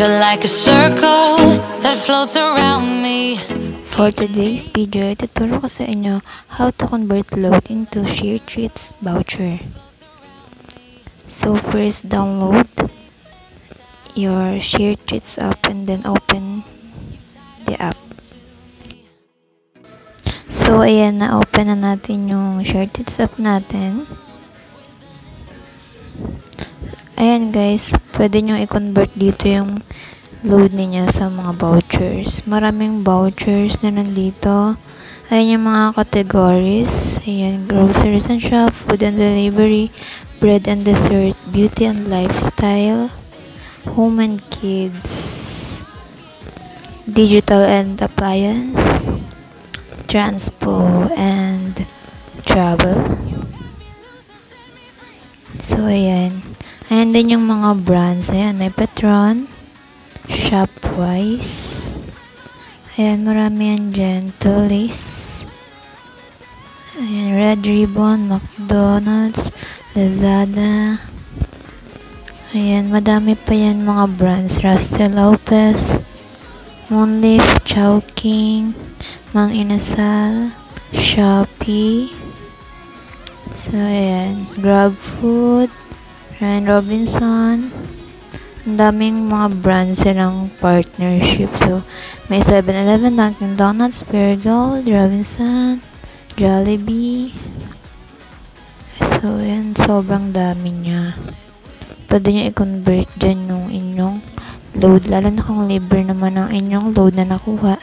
You're like a circle that floats around me. For today's video, ituturo ko sa inyo how to convert load into share treats voucher. So first, download your share treats app and then open the app. So ayan, na-open na natin yung share treats app natin. Ayan guys, pwede nyo i-convert dito yung load niya sa mga vouchers. Maraming vouchers na nandito. Ayan yung mga categories. Ayan, groceries and shop, food and delivery, bread and dessert, beauty and lifestyle, home and kids, digital and appliance, transpo and travel. So, ayan. Ayan din yung mga brands. Ayan, may Petron, Shopwise. Ayan, marami yan dyan. Ayan, Red Ribbon, McDonald's, Lazada. Ayan, madami pa yan mga brands. Rusty Lopez, Moonleaf, Chowking, Mang Inasal, Shopee. So, ayan, Grab Food, Ryan Robinson. Ang daming mga brands silang partnership. So, may 7-Eleven, Dunkin' Donuts, Perigold, Robinson, Jollibee. So, yan. Sobrang dami niya. Pwede nyo i-convert dyan yung inyong load. Lalo na kung libre naman ang inyong load na nakuha.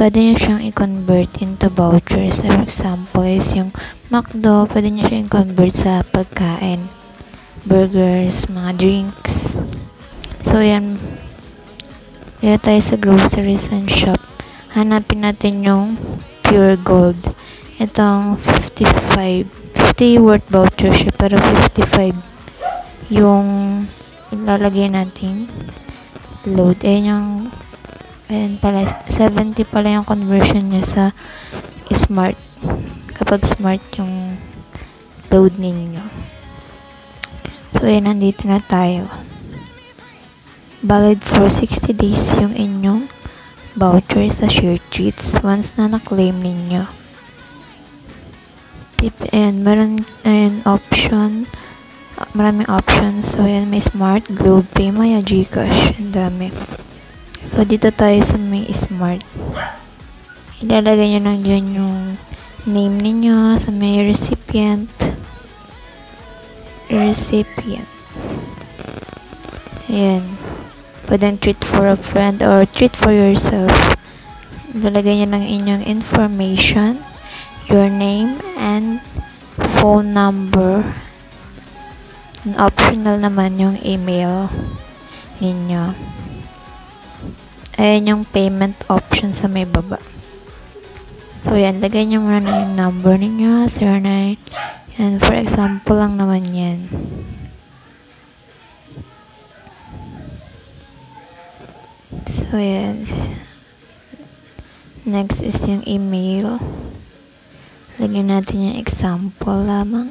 Pwede nyo siyang i-convert into vouchers. For example is yung McDo. Pwede nyo siyang i-convert sa pagkain burgers, mga drinks. So, yan. Kaya tayo sa groceries and shop. Hanapin natin yung pure gold. Itong 55. 50 worth voucher siya, pero 55 yung ilalagay natin load. Ayan yung ayan pala, 70 pala yung conversion niya sa smart. Kapag smart yung load ninyo. So, ayan, nandito na tayo. Valid for 60 days yung inyong voucher sa share treats once na na-claim ninyo. Ayan, meron, ayan, option. Maraming options. So, ayan, may Smart, Globe Pay, Maya, Gcash. Ang dami. So, dito tayo sa may Smart. Ilalagay nyo lang dyan yung name ninyo sa may recipient recipient. Ayan. Pwedeng treat for a friend or treat for yourself. Lalagay niyo ng inyong information, your name, and phone number. And optional naman yung email ninyo. Ayan yung payment option sa may baba. So, yan. Lagay nyo muna yung number ninyo, 09 And for example lang naman yan. So, yan. Next is yung email. Lagyan natin yung example lamang.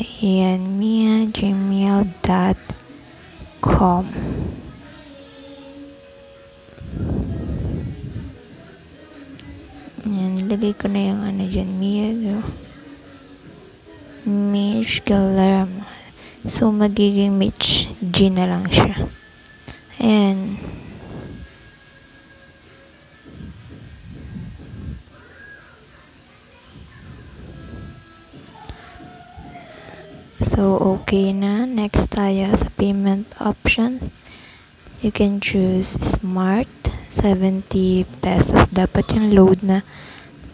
Ayan, mia.gmail.com Nilagay ko na yung ano dyan, Miego. Mitch Galermo. So, magiging Mitch G na lang siya. Ayan. So, okay na. Next tayo sa payment options. You can choose Smart. 70 pesos. Dapat yung load na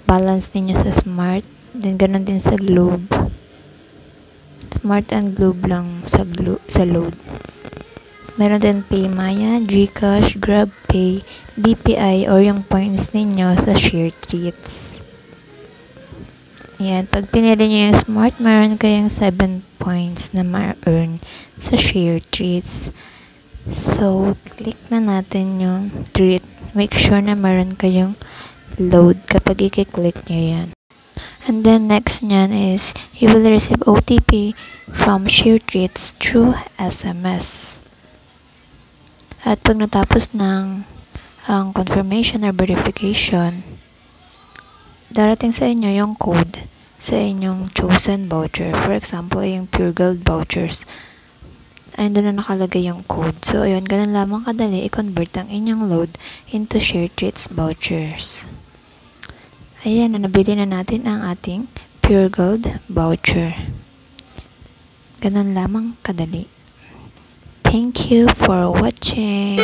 balance ninyo sa Smart. Then, ganun din sa Globe. Smart and Globe lang sa, glo sa load. Meron din Paymaya, Gcash, GrabPay, BPI, or yung points ninyo sa share treats. Ayan, pag pinili nyo yung Smart, meron kayong 7 points na ma-earn sa share treats. So, click na natin yung treat. Make sure na meron kayong load kapag i-click nyo yan. And then next nyan is you will receive OTP from Sheer Treats through SMS. At pag natapos ng ang confirmation or verification, darating sa inyo yung code sa inyong chosen voucher. For example, yung Pure Gold vouchers. Ayun doon na nakalagay yung code. So, ayun, ganun lamang kadali i-convert ang inyong load into Share Treats vouchers. Ayan, na nabili na natin ang ating Pure Gold voucher. Ganun lamang kadali. Thank you for watching.